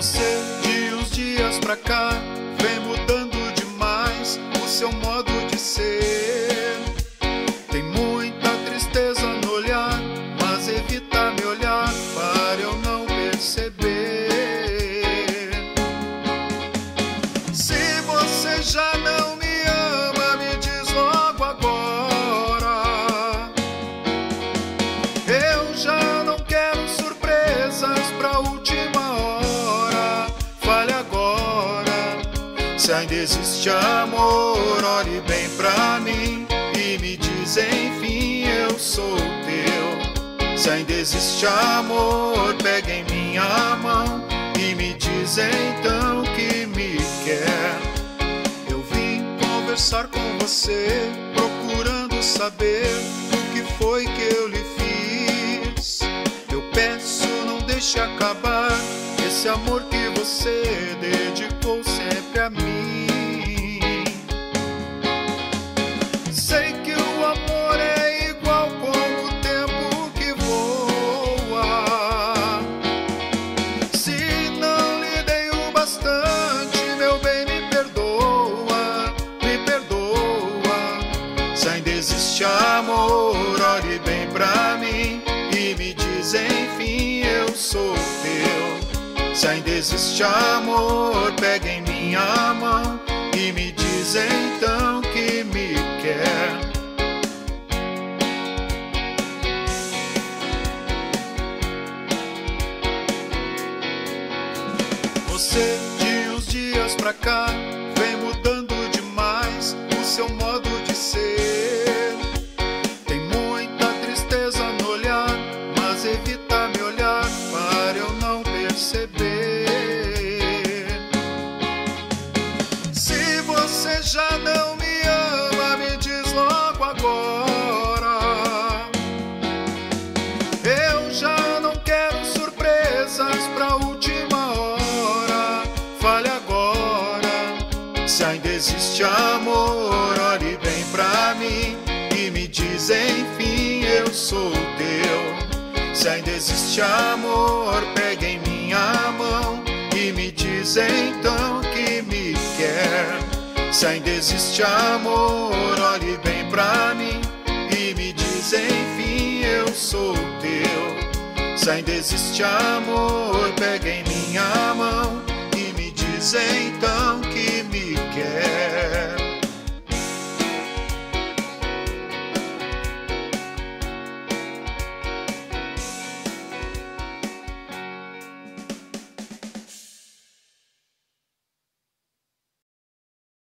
Você de uns dias pra cá vem mudando demais o seu modo de ser. Tem muita tristeza no olhar, mas evita me olhar para eu não perceber. Se você já Se ainda existe amor, olhe bem pra mim e me diz enfim eu sou teu. Se ainda existe amor, pegue em minha mão e me diz então que me quer. Eu vim conversar com você, procurando saber o que foi que eu lhe fiz. Eu peço, não deixe acabar esse amor que você dedicou sempre a mim. Sei que o amor é igual como o tempo que voa. Se não lhe dei o bastante, meu bem, me perdoa, me perdoa. Se ainda existe amor, olhe bem pra mim e me diz enfim eu sou. Se ainda existe amor, pegue em minha mão e me diz então que me quer. Você de uns dias pra cá já não me ama, me diz logo agora. Eu já não quero surpresas pra última hora. Fale agora. Se ainda existe amor, olhe bem pra mim e me diz enfim eu sou teu. Se ainda existe amor, pegue em minha mão e me diz então. Se ainda existe amor, olhe bem pra mim e me diz enfim eu sou teu. Se ainda existe amor, pegue em minha mão e me diz então